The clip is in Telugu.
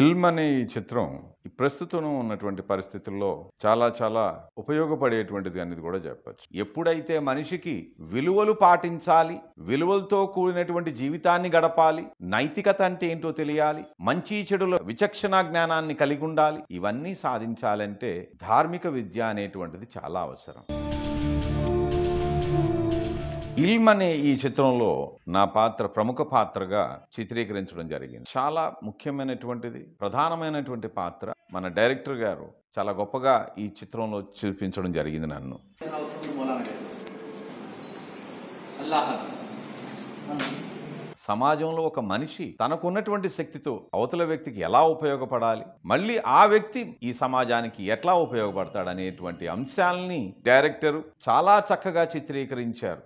ఇల్మ్ అనే ఈ చిత్రం ప్రస్తుతం ఉన్నటువంటి పరిస్థితుల్లో చాలా చాలా ఉపయోగపడేటువంటిది అనేది కూడా చెప్పచ్చు. ఎప్పుడైతే మనిషికి విలువలు పాటించాలి విలువలతో కూడినటువంటి జీవితాన్ని గడపాలి నైతికత అంటే ఏంటో తెలియాలి మంచి చెడుల విచక్షణ జ్ఞానాన్ని కలిగి ఉండాలి ఇవన్నీ సాధించాలంటే ధార్మిక విద్య అనేటువంటిది చాలా అవసరం. ఇల్మ్ అనే ఈ చిత్రంలో నా పాత్ర ప్రముఖ పాత్రగా చిత్రీకరించడం జరిగింది. చాలా ముఖ్యమైనటువంటిది ప్రధానమైనటువంటి పాత్ర మన డైరెక్టర్ గారు చాలా గొప్పగా ఈ చిత్రంలో చూపించడం జరిగింది నన్ను. సమాజంలో ఒక మనిషి తనకున్నటువంటి శక్తితో అవతల వ్యక్తికి ఎలా ఉపయోగపడాలి మళ్ళీ ఆ వ్యక్తి ఈ సమాజానికి ఎట్లా ఉపయోగపడతాడు అనేటువంటి అంశాలని డైరెక్టర్ చాలా చక్కగా చిత్రీకరించారు.